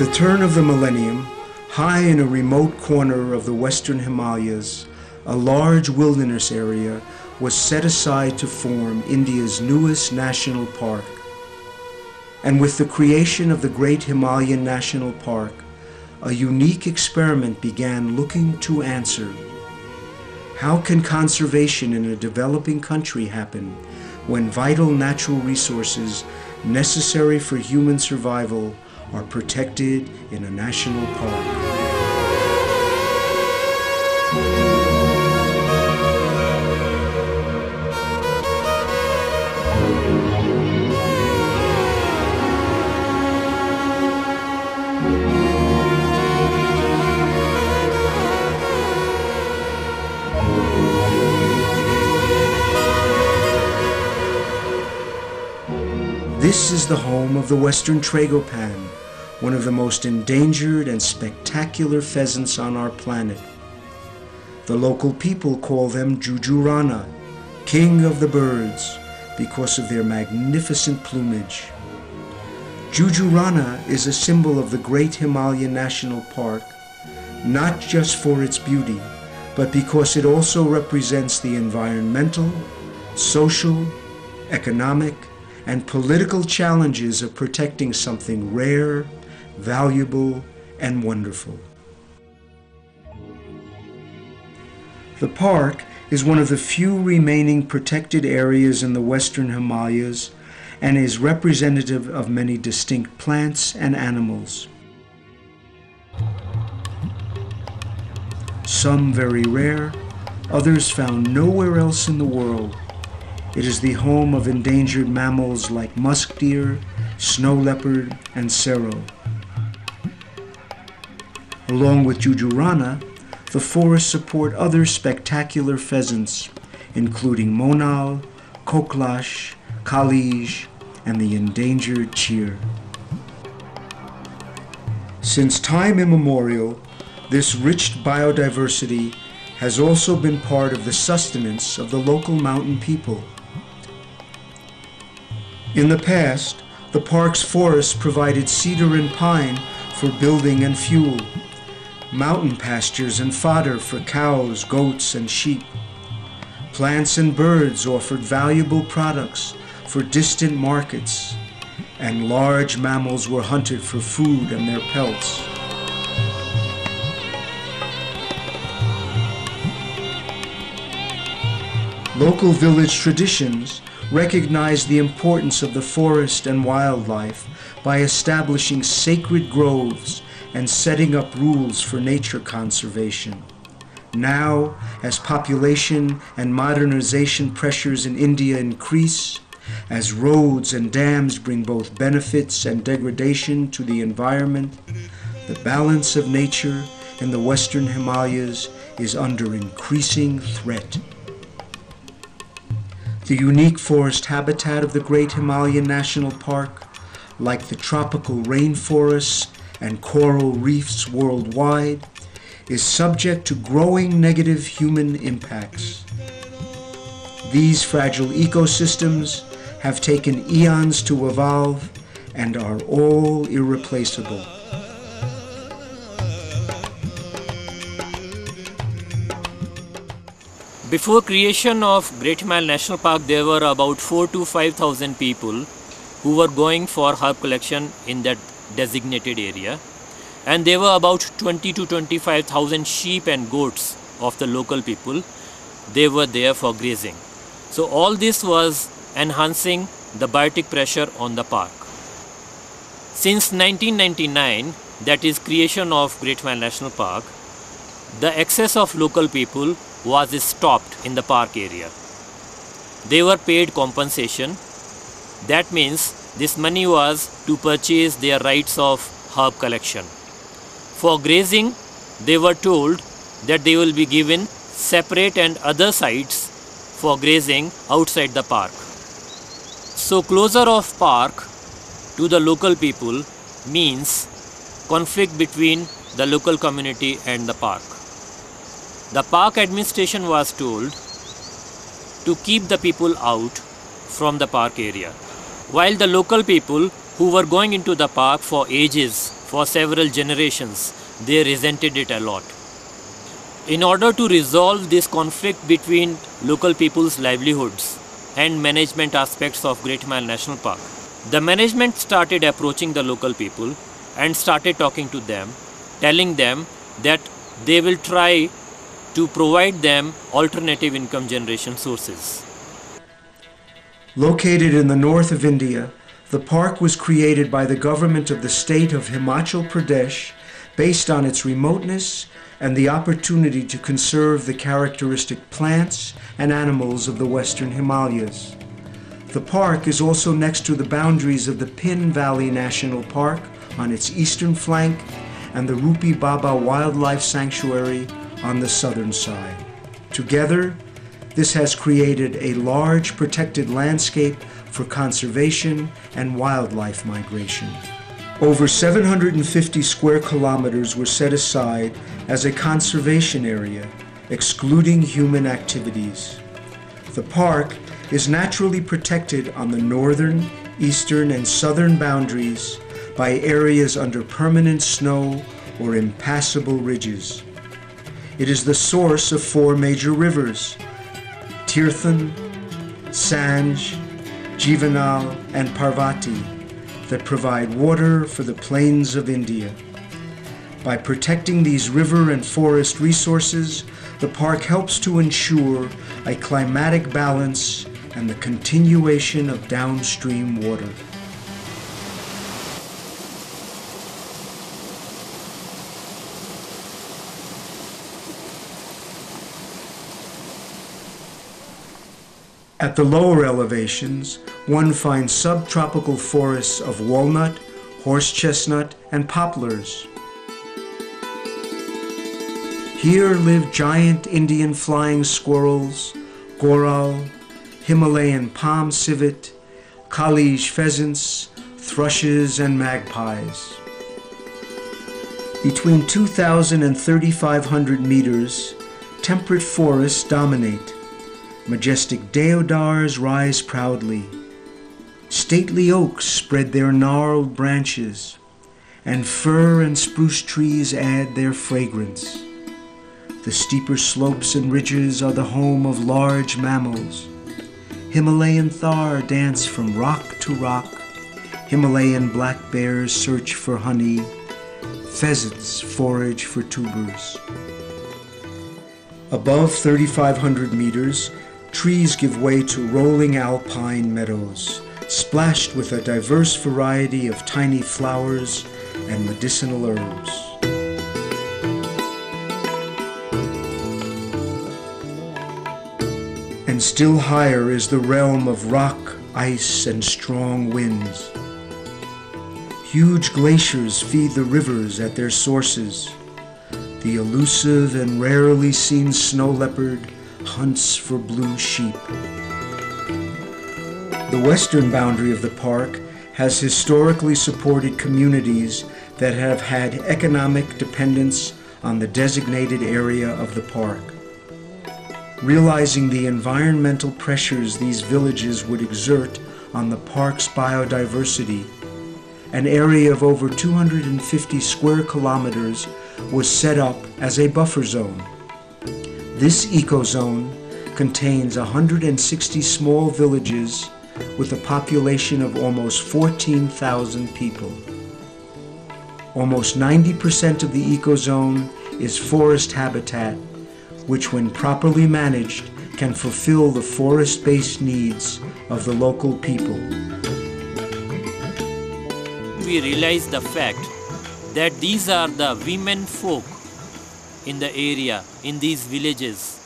the turn of the millennium, high in a remote corner of the western Himalayas, a large wilderness area was set aside to form India's newest national park. And with the creation of the great Himalayan National Park, a unique experiment began looking to answer. How can conservation in a developing country happen when vital natural resources necessary for human survival are protected in a national park? This is the home of the western tragopan, one of the most endangered and spectacular pheasants on our planet. The local people call them Jujurana, king of the birds, because of their magnificent plumage. Jujurana is a symbol of the great Himalayan National Park, not just for its beauty, but because it also represents the environmental, social, economic, and political challenges of protecting something rare, valuable, and wonderful. The park is one of the few remaining protected areas in the western Himalayas and is representative of many distinct plants and animals. Some very rare, others found nowhere else in the world. It is the home of endangered mammals like musk deer, snow leopard, and serow. Along with Jujurana, the forests support other spectacular pheasants, including monal, koklass, kalij, and the endangered cheer. Since time immemorial, this rich biodiversity has also been part of the sustenance of the local mountain people. In the past, the park's forests provided cedar and pine for building and fuel, mountain pastures and fodder for cows, goats, and sheep. Plants and birds offered valuable products for distant markets, and large mammals were hunted for food and their pelts. Local village traditions recognize the importance of the forest and wildlife by establishing sacred groves and setting up rules for nature conservation. Now, as population and modernization pressures in India increase, as roads and dams bring both benefits and degradation to the environment, the balance of nature in the western Himalayas is under increasing threat. The unique forest habitat of the Great Himalayan National Park, like the tropical rainforests and coral reefs worldwide, is subject to growing negative human impacts. These fragile ecosystems have taken eons to evolve and are all irreplaceable. Before creation of Great Himal National Park, there were about 4 to 5,000 people who were going for herb collection in that designated area. And there were about 20 to 25,000 sheep and goats of the local people. They were there for grazing. So all this was enhancing the biotic pressure on the park. Since 1999, that is creation of Great Himal National Park, the excess of local people was stopped in the park area. They were paid compensation. That means this money was to purchase their rights of herb collection. For grazing, they were told that they will be given separate and other sites for grazing outside the park. So closer of park to the local people means conflict between the local community and the park. The park administration was told to keep the people out from the park area. While the local people who were going into the park for ages, for several generations, they resented it a lot. In order to resolve this conflict between local people's livelihoods and management aspects of Great Himalaya National Park, the management started approaching the local people and started talking to them, telling them that they will try to provide them alternative income generation sources. Located in the north of India, the park was created by the government of the state of Himachal Pradesh based on its remoteness and the opportunity to conserve the characteristic plants and animals of the western Himalayas. The park is also next to the boundaries of the Pin Valley National Park on its eastern flank and the Rupi Bhaba Wildlife Sanctuary on the southern side. Together, this has created a large protected landscape for conservation and wildlife migration. Over 750 square kilometers were set aside as a conservation area, excluding human activities. The park is naturally protected on the northern, eastern, and southern boundaries by areas under permanent snow or impassable ridges. It is the source of four major rivers Tirthan, Sainj, Jivanal, and Parvati that provide water for the plains of India. By protecting these river and forest resources, the park helps to ensure a climatic balance and the continuation of downstream water. At the lower elevations, one finds subtropical forests of walnut, horse chestnut, and poplars. Here live giant Indian flying squirrels, goral, Himalayan palm civet, Kalij pheasants, thrushes, and magpies. Between 2,000 and 3,500 meters, temperate forests dominate Majestic deodars rise proudly. Stately oaks spread their gnarled branches, and fir and spruce trees add their fragrance. The steeper slopes and ridges are the home of large mammals. Himalayan tahr dance from rock to rock. Himalayan black bears search for honey. Pheasants forage for tubers. Above 3,500 meters, trees give way to rolling alpine meadows, splashed with a diverse variety of tiny flowers and medicinal herbs. And still higher is the realm of rock, ice, and strong winds. Huge glaciers feed the rivers at their sources. The elusive and rarely seen snow leopard hunts for blue sheep. The western boundary of the park has historically supported communities that have had economic dependence on the designated area of the park. Realizing the environmental pressures these villages would exert on the park's biodiversity, an area of over 250 square kilometers was set up as a buffer zone. This ecozone contains 160 small villages with a population of almost 14,000 people. Almost 90% of the ecozone is forest habitat, which when properly managed can fulfill the forest-based needs of the local people. We realize the fact that these are the women folk in the area, in these villages,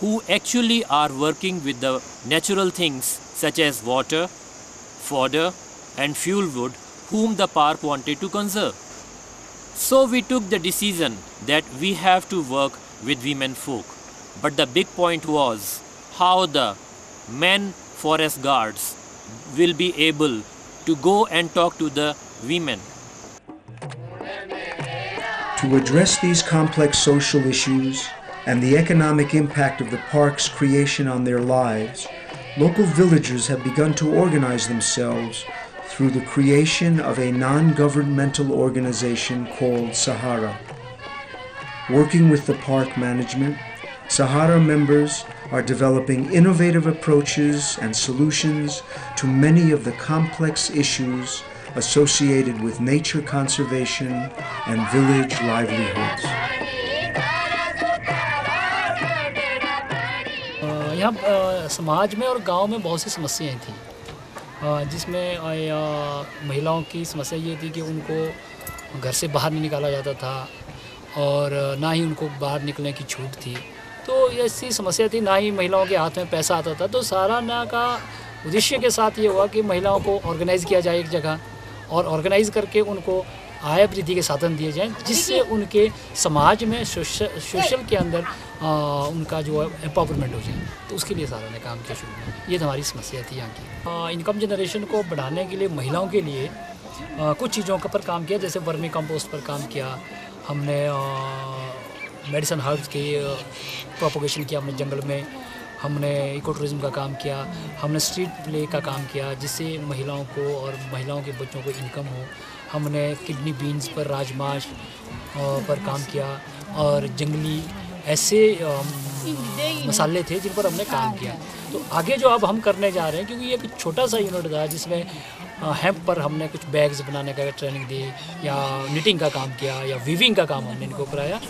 who actually are working with the natural things such as water, fodder, and fuel wood, whom the park wanted to conserve. So we took the decision that we have to work with women folk. But the big point was how the men forest guards will be able to go and talk to the women. To address these complex social issues and the economic impact of the park's creation on their lives, local villagers have begun to organize themselves through the creation of a non governmental organization called Sahara. Working with the park management, Sahara members are developing innovative approaches and solutions to many of the complex issues associated with nature conservation and village livelihoods. यहाँ समाज में और गाँव में बहुत सी समस्याएँ थी। जिसमें महिलाओं की समस्या ये थी कि उनको घर से बाहर नहीं निकाला जाता था और ना ही उनको बाहर निकलने की छूट थी। तो ऐसी समस्या थी, ना ही महिलाओं के हाथ में पैसा आता था। तो सारा ना का उद्देश्य के साथ ये हुआ कि महिलाओं को ऑर्गेनाइज़ किया जाए एक जगह। और ऑर्गेनाइज़ करके उनको आय वृद्धि के साधन दिए जाएँ जिससे उनके समाज में सोशल सोशल के अंदर आ, उनका जो है एम्पावरमेंट हो जाए। तो उसके लिए सारा ने काम किया शुरू किया ये तो हमारी समस्या थी यहाँ की। इनकम जनरेशन को बढ़ाने के लिए महिलाओं के लिए आ, कुछ चीज़ों का पर काम किया जैसे वर्मी कंपोस्ट पर काम किया हमने मेडिसन हर्ब्स की प्रोपोगेशन किया हमने जंगल में। हमने इको टूरिज़्म का काम किया, हमने स्ट्रीट प्ले का काम किया जिससे महिलाओं को और महिलाओं के बच्चों को इनकम हो। हमने किडनी बीन्स पर राजमाश पर काम किया और जंगली ऐसे मसाले थे जिन पर हमने काम किया। तो आगे जो अब हम करने जा रहे हैं, क्योंकि ये एक छोटा सा यूनिट था जिसमें हेम्प पर हमने कुछ बैग्स बनाने का ट्रेनिंग दी या निटिंग का काम किया या वीविंग का काम हमने इनको कराया।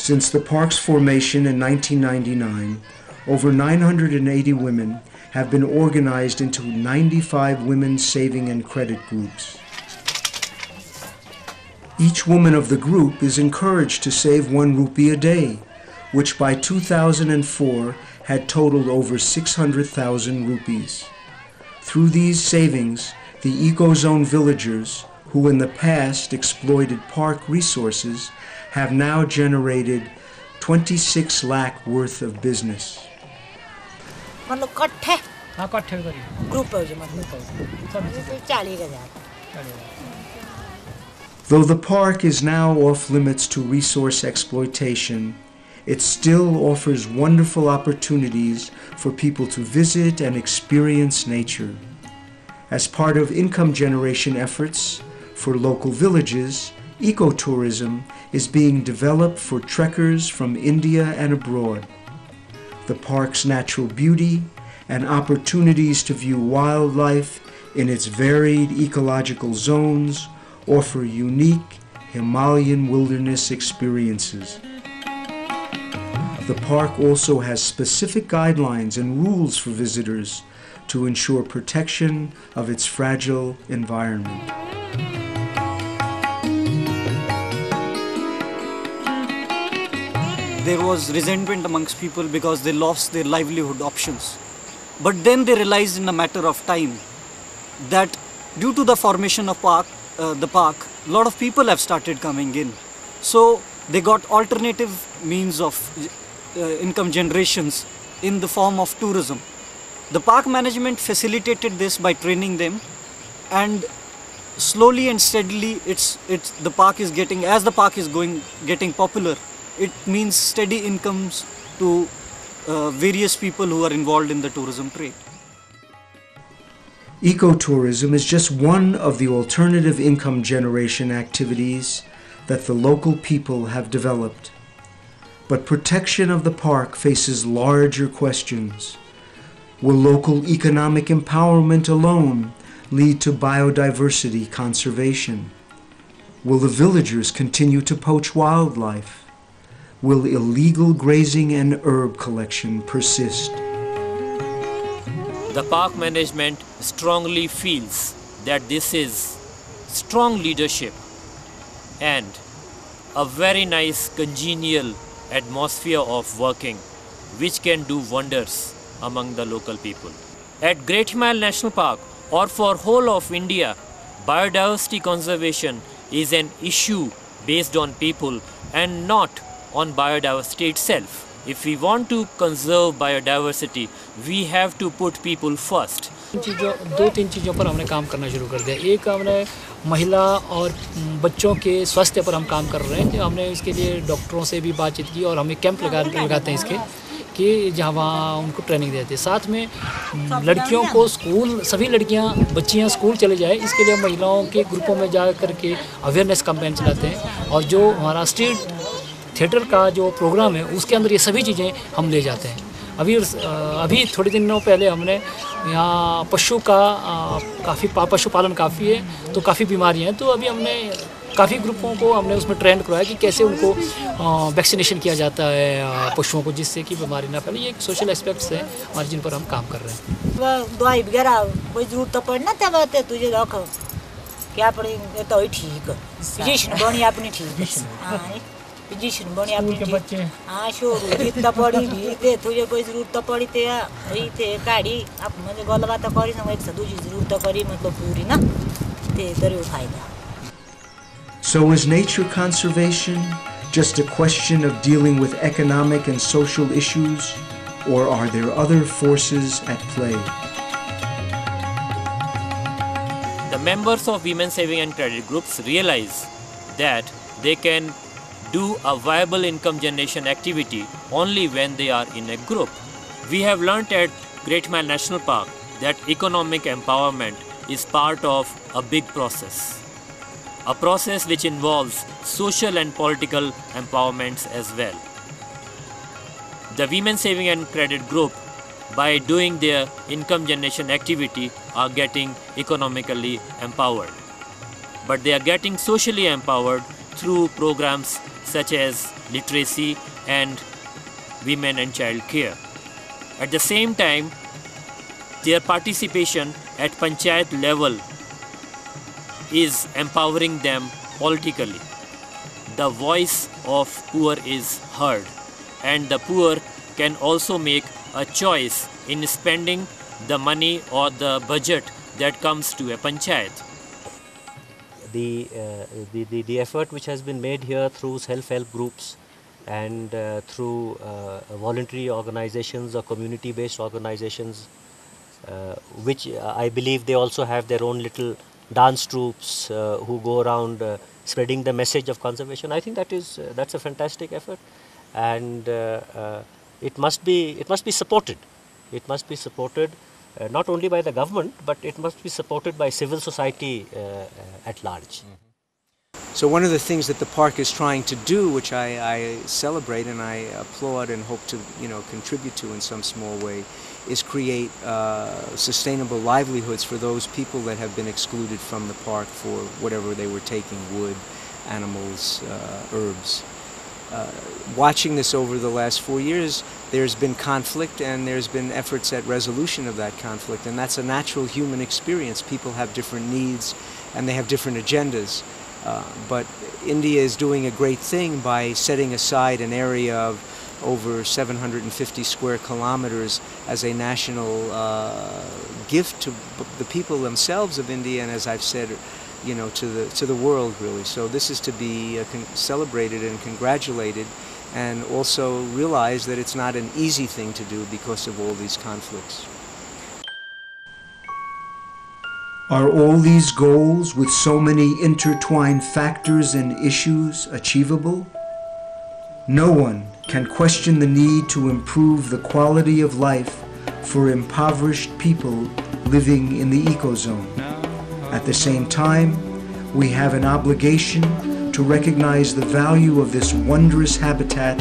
Since the park's formation in 1999, over 980 women have been organized into 95 women saving and credit groups. Each woman of the group is encouraged to save one rupee a day, which by 2004 had totaled over 600,000 rupees. Through these savings, the EcoZone villagers, who in the past exploited park resources, have now generated 26 lakh worth of business. मतलब कट्ठे हाँ इकट्ठे करिए group है जो मतलब चालीस हजार Though the park is now off limits to resource exploitation, it still offers wonderful opportunities for people to visit and experience nature. As part of income generation efforts for local villages, ecotourism is being developed for trekkers from India and abroad. The park's natural beauty and opportunities to view wildlife in its varied ecological zones offer unique Himalayan wilderness experiences. The park also has specific guidelines and rules for visitors to ensure protection of its fragile environment. There was resentment amongst people because they lost their livelihood options. But then they realized in a matter of time that due to the formation of park, uh, the park, a lot of people have started coming in. So they got alternative means of uh, income generations in the form of tourism. The park management facilitated this by training them and slowly and steadily it's it's the park is getting as the park is going getting popular it means steady incomes to uh, various people who are involved in the tourism trade Ecotourism is just one of the alternative income generation activities that the local people have developed. But protection of the park faces larger questions. Will local economic empowerment alone lead to biodiversity conservation? Will the villagers continue to poach wildlife? Will illegal grazing and herb collection persist? The park management strongly feels that this is strong leadership and a very nice congenial atmosphere of working which can do wonders among the local people. At Great Himal National Park, or for whole of India, biodiversity conservation is an issue based on people and not on biodiversity itself. If we want to conserve biodiversity, we have to put people first. चीज़ों दो तीन चीज़ों पर हमने काम करना शुरू कर दिया। एक हमने महिला और बच्चों के स्वास्थ्य पर हम काम कर रहे हैं। कि हमने इसके लिए डॉक्टरों से भी बातचीत की और हमें कैंप लगा लगाते हैं इसके कि जहाँ वहाँ उनको ट्रेनिंग देते हैं। साथ में लड़कियों को स्कूल सभी लड़कियाँ बच्चियाँ स्कूल चले जाए। इसके लिए महिलाओं के ग्रुपों में जा कर के अवेयरनेस कैंपेन चलाते हैं। और जो हमारा स्ट्रीट थिएटर का जो प्रोग्राम है उसके अंदर ये सभी चीज़ें हम ले जाते हैं। अभी अभी थोड़े दिनों पहले हमने यहाँ पशु का काफ़ी पशुपालन काफ़ी है तो काफ़ी बीमारियाँ हैं तो अभी हमने काफ़ी ग्रुपों को हमने उसमें ट्रेंड करवाया कि कैसे उनको वैक्सीनेशन किया जाता है पशुओं को जिससे कि बीमारी ना फैले। ये एक सोशल एस्पेक्ट्स है हमारे जिन पर हम काम कर रहे हैं। दवाई वगैरह कोई ज़रूरत तो पड़ना तब तुझे रख। क्या पड़े तो ठीक बनी अपनी ठीक पोजीशन बनी अपनी के बच्चे हाँ शोर जितना पड़ी भी ते तुझे कोई जरूरत तो पड़ी ते रही थे गाड़ी आप मुझे गलबात करी ना एक दूसरी जरूरत करी मतलब पूरी ना ते तेरे फायदा So is nature conservation just a question of dealing with economic and social issues, or are there other forces at play? The members of Women Saving and Credit Groups realize that they can do a viable income generation activity only when they are in a group. We have learnt at Great Mile National Park that economic empowerment is part of a big process. A process which involves social and political empowerments as well. The Women Saving and Credit Group, by doing their income generation activity, are getting economically empowered. But they are getting socially empowered through programs such as literacy and women and child care. At the same time, their participation at panchayat level is empowering them politically. The voice of poor is heard and the poor can also make a choice in spending the money or the budget that comes to a panchayat the, uh, the, the, the, effort which has been made here through self-help groups and uh, through uh, voluntary organizations or community-based organizations, uh, which I believe they also have their own little dance troupes uh, who go around uh, spreading the message of conservation. I think that is that's a fantastic effort, and it must be it must be supported. It must be supported uh, not only by the government, but it must be supported by civil society uh, at large. So one of the things that the park is trying to do, which I, I, celebrate and I applaud and hope to, you know, contribute to in some small way, is create uh, sustainable livelihoods for those people that have been excluded from the park for whatever they were taking, wood, animals, uh, herbs. Uh, watching this over the last four years, there's been conflict and there's been efforts at resolution of that conflict, and that's a natural human experience. People have different needs and they have different agendas. Uh, but India is doing a great thing by setting aside an area of over 750 square kilometers as a national uh, gift to the people themselves of India, and as I've said, you know, to the to the world really. So this is to be uh, celebrated and congratulated, and also realize that it's not an easy thing to do because of all these conflicts. Are all these goals with so many intertwined factors and issues achievable? No one can question the need to improve the quality of life for impoverished people living in the ecozone. At the same time, we have an obligation to recognize the value of this wondrous habitat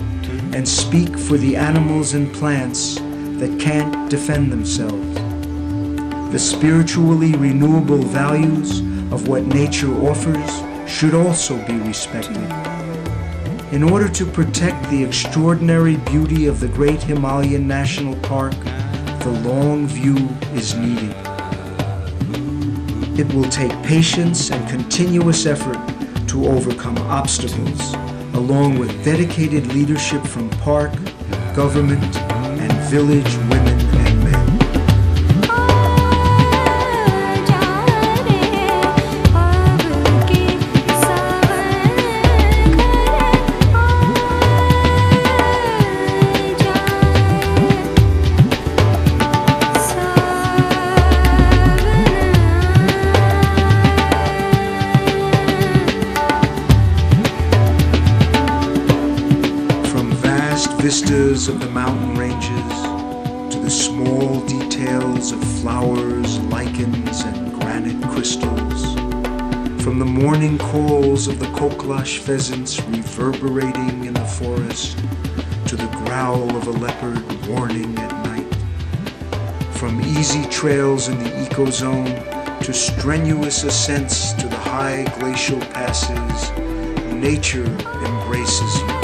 and speak for the animals and plants that can't defend themselves. The spiritually renewable values of what nature offers should also be respected. In order to protect the extraordinary beauty of the Great Himalayan National Park, the long view is needed. It will take patience and continuous effort to overcome obstacles, along with dedicated leadership from park, government, and village women of the mountain ranges to the small details of flowers, lichens, and granite crystals. From the morning calls of the koklass pheasants reverberating in the forest to the growl of a leopard warning at night. From easy trails in the ecozone to strenuous ascents to the high glacial passes, nature embraces you.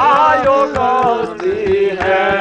आयो गलती है